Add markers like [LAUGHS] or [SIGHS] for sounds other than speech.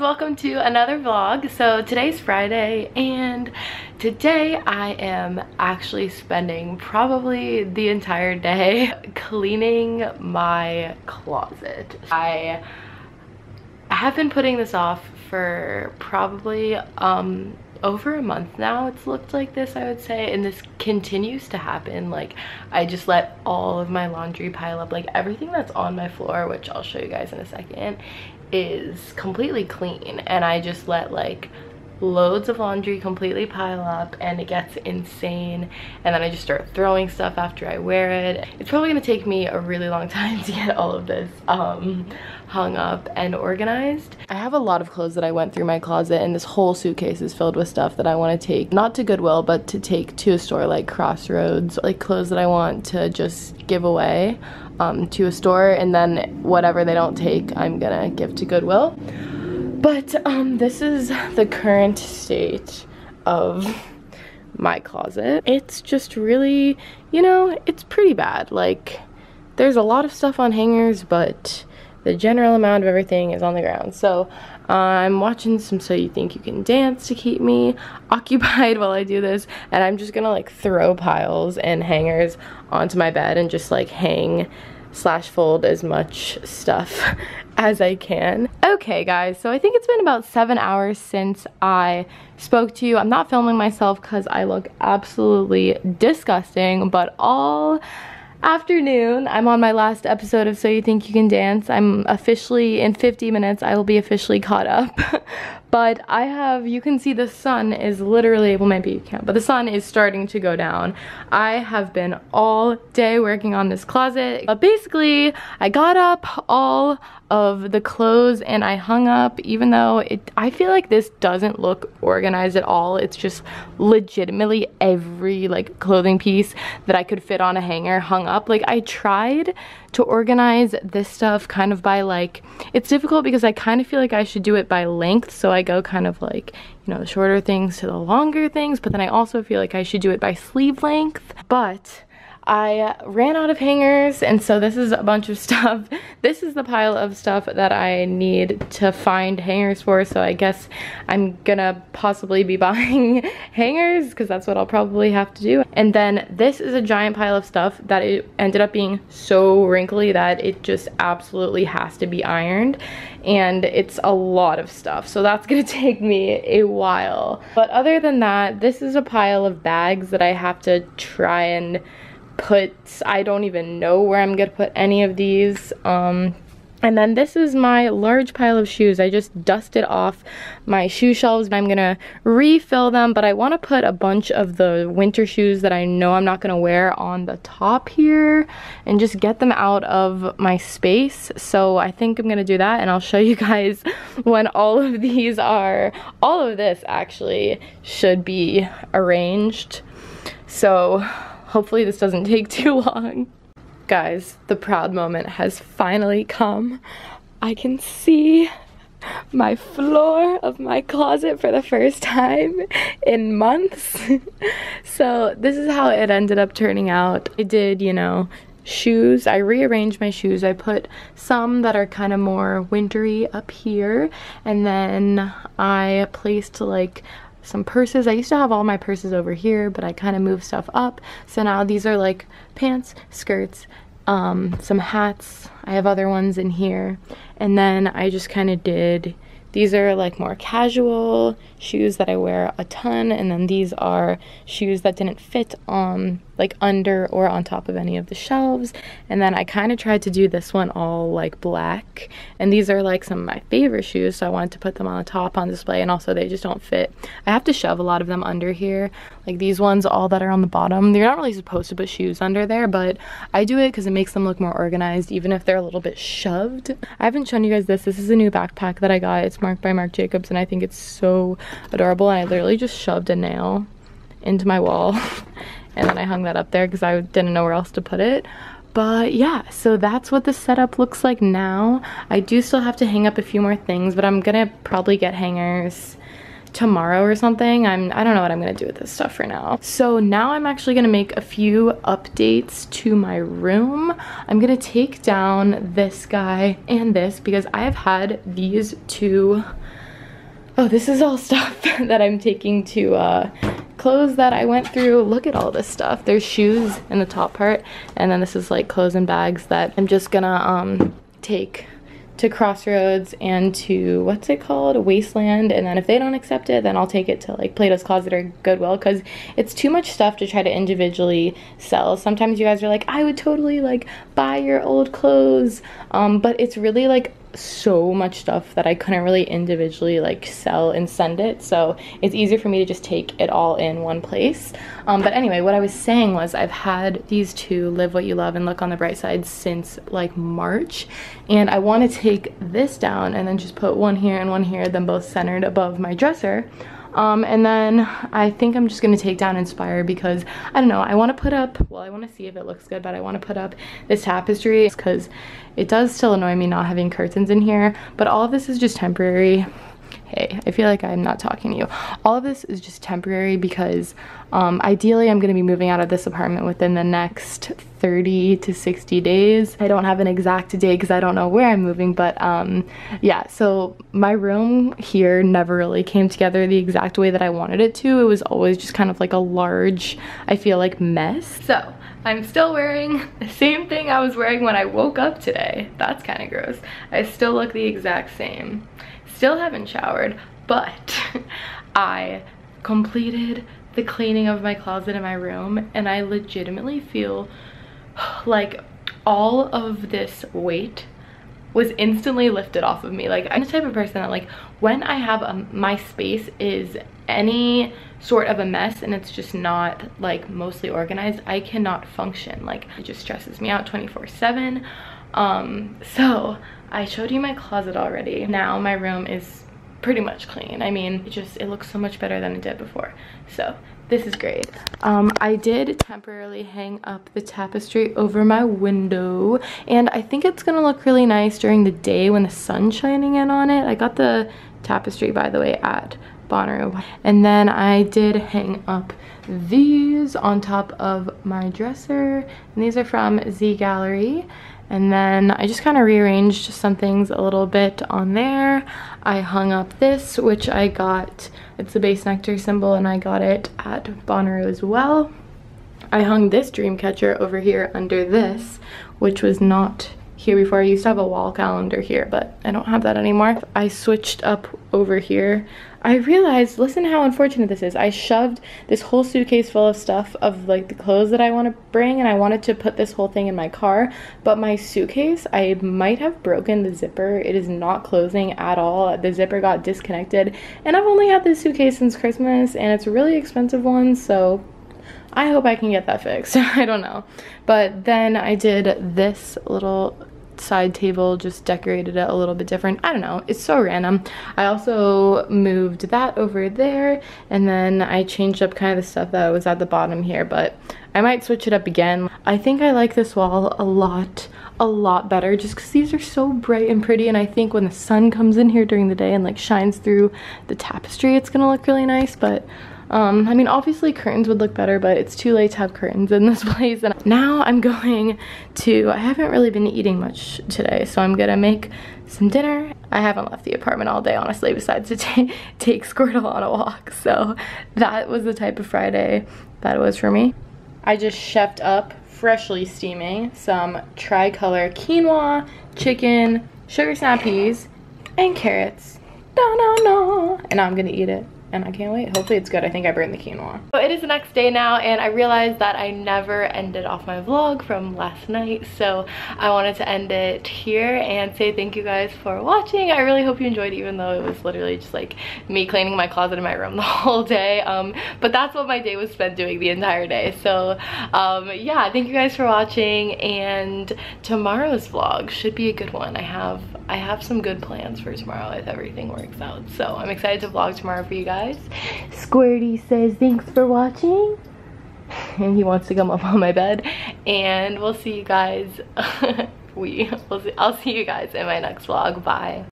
welcome to another vlog. So today's Friday and today I am actually spending probably the entire day [LAUGHS] cleaning my closet. I have been putting this off for probably um over a month now it's looked like this i would say and this continues to happen like i just let all of my laundry pile up like everything that's on my floor which i'll show you guys in a second is completely clean and I just let like loads of laundry completely pile up and it gets insane and then I just start throwing stuff after I wear it. It's probably gonna take me a really long [LAUGHS] time to get all of this um, hung up and organized. I have a lot of clothes that I went through my closet and this whole suitcase is filled with stuff that I want to take, not to Goodwill, but to take to a store like Crossroads, like clothes that I want to just give away um, to a store and then whatever they don't take I'm gonna give to Goodwill. But um, this is the current state of my closet. It's just really, you know, it's pretty bad. Like, there's a lot of stuff on hangers, but the general amount of everything is on the ground. So I'm watching some So You Think You Can Dance to keep me [LAUGHS] occupied while I do this. And I'm just gonna like throw piles and hangers onto my bed and just like hang slash fold as much stuff [LAUGHS] as I can. Okay guys, so I think it's been about seven hours since I spoke to you. I'm not filming myself because I look absolutely disgusting, but all afternoon. I'm on my last episode of So You Think You Can Dance. I'm officially, in 50 minutes, I will be officially caught up. [LAUGHS] but I have, you can see the sun is literally, well maybe you can't, but the sun is starting to go down. I have been all day working on this closet. But basically, I got up all of the clothes and I hung up even though it I feel like this doesn't look organized at all it's just legitimately every like clothing piece that I could fit on a hanger hung up like I tried to organize this stuff kind of by like it's difficult because I kind of feel like I should do it by length so I go kind of like you know the shorter things to the longer things but then I also feel like I should do it by sleeve length but I ran out of hangers and so this is a bunch of [LAUGHS] stuff. This is the pile of stuff that I need to find hangers for so I guess I'm gonna possibly be [LAUGHS] buying hangers because that's what I'll probably have to do. And then this is a giant pile of stuff that it ended up being so wrinkly that it just absolutely has to be ironed and it's a lot of stuff so that's [LAUGHS] gonna take me a while. But other than that, this is a pile of bags that I have to try and put, I don't even know where I'm gonna put any of these. Um, and then this is my large pile of shoes. I just dusted off my shoe shelves. And I'm gonna refill them, but I wanna put a bunch of the winter shoes that I know I'm not gonna wear on the top here and just get them out of my space. So I think I'm gonna do that and I'll show you guys [LAUGHS] when all of these are, all of this actually should be arranged. So Hopefully this doesn't take [LAUGHS] too long. Guys, the proud moment has finally come. I can see my floor of my closet for the first time in months. [LAUGHS] so this is how it ended up turning out. I did, you know, shoes. I rearranged my shoes. I put some that are kind of more wintry up here and then I placed like some purses. I used to have all my purses over here, but I kind of moved stuff up. So now these are like pants, skirts, um, some hats. I have other ones in here. And then I just kind of did these are like more casual shoes that I wear a ton and then these are shoes that didn't fit on like under or on top of any of the shelves and then I kind of tried to do this one all like black and these are like some of my favorite shoes so I wanted to put them on the top on display and also they just don't fit. I have to shove a lot of them under here like these ones all that are on the bottom you're not really supposed to put shoes under there but I do it because it makes them look more organized even if they're a little bit shoved. I haven't shown you guys this. This is a new backpack that I got. It's Marc by Marc Jacobs and I think it's so adorable and I literally just shoved a nail into my wall [LAUGHS] and then I hung that up there because I didn't know where else to put it but yeah so that's what the setup looks like now I do still have to hang up a few more things but I'm gonna probably get hangers tomorrow or something. I'm, I don't know what I'm gonna do with this stuff for now. So now I'm actually gonna make a few updates to my room. I'm gonna take down this guy and this because I have had these two Oh, this is all [LAUGHS] stuff that I'm taking to uh, clothes that I went through. Look at all this stuff. There's shoes in the top part, and then this is like clothes and bags that I'm just gonna um, take to Crossroads and to what's it called Wasteland and then if they don't accept it then I'll take it to like Plato's Closet or Goodwill because it's too much stuff to try to individually sell sometimes you guys are like I would totally like buy your old clothes um, but it's really like so much stuff that I couldn't really individually like sell and send it. So it's easier for me to just take it all in one place. Um, but anyway what I was saying was I've had these two live what you love and look on the bright side since like March. And I want to take this down and then just put one here and one here then both centered above my dresser um, and then I think I'm just to take down Inspire because, I don't know, I want to put up, well, I want to see if it looks good, but I want to put up this tapestry because it does still annoy me not having curtains in here, but all of this is just temporary hey, I feel like I'm not talking to you. All of this is just temporary because um, ideally I'm gonna be moving out of this apartment within the next 30 to 60 days. I don't have an exact date because I don't know where I'm moving, but um, yeah, so my room here never really came together the exact way that I wanted it to. It was always just kind of like a large, I feel like, mess. So I'm still wearing the same thing I was wearing when I woke up today. That's kind of gross. I still look the exact same. Still haven't showered, but [LAUGHS] I completed the cleaning of my closet in my room and I legitimately feel [SIGHS] like all of this weight was instantly lifted off of me. Like I'm the type of person that like when I have a, my space is any sort of a mess and it's just not like mostly organized, I cannot function. Like it just stresses me out 24 seven. Um, so I showed you my closet already. Now my room is pretty much clean. I mean, it just, it looks so much better than it did before. So this is great. Um, I did temporarily hang up the tapestry over my window and I think it's gonna look really nice during the day when the sun's shining in on it. I got the tapestry, by the way, at Bonnaroo. And then I did hang up these on top of my dresser. And these are from Z Gallerie. And then I just kind of rearranged some things a little bit on there. I hung up this, which I got, it's the Bassnectar symbol, and I got it at Bonnaroo as well. I hung this dream catcher over here under this, which was not here before. I used to have a wall calendar here, but I don't have that anymore. I switched up over here. I realized, listen how unfortunate this is. I shoved this whole suitcase full of stuff of like the clothes that I want to bring and I wanted to put this whole thing in my car, but my suitcase, I might have broken the zipper. It is not closing at all. The zipper got disconnected and I've only had this suitcase since Christmas and it's a really expensive one, so I hope I can get that fixed. [LAUGHS] I don't know. But then I did this little side table, just decorated it a little bit different. I don't know, it's so random. I also moved that over there and then I changed up kind of the stuff that was at the bottom here, but I might switch it up again. I think I like this wall a lot a lot better just because these are so bright and pretty and I think when the sun comes in here during the day and like shines through the tapestry it's gonna look really nice but um, I mean, obviously curtains would look better, but it's too late to have curtains in this [LAUGHS] place. And now I'm going to, I haven't really been eating much today, so I'm gonna make some dinner. I haven't left the apartment all day, honestly, besides to [LAUGHS] take Squirtle on a walk. So that was the type of Friday that it was for me. I just chefed up, freshly steaming, some tricolor quinoa, chicken, sugar snap peas, and carrots. No, no, no. And I'm gonna eat it and I can't wait. Hopefully it's good. I think I burned the quinoa. So it is the next day now and I realized that I never ended off my vlog from last night. So I wanted to end it here and say thank you guys for watching. I really hope you enjoyed even though it was literally just like me cleaning my closet in my room [LAUGHS] the whole day. Um, but that's what my day was spent doing the entire day. So um, yeah, thank you guys for watching and tomorrow's vlog should be a good one. I have I have some good plans for tomorrow if everything works out. So I'm excited to vlog tomorrow for you guys guys. Squirty says thanks for watching. [LAUGHS] And he wants to come up on my bed. And we'll see you guys. [LAUGHS] we, we'll see, I'll see you guys in my next vlog. Bye.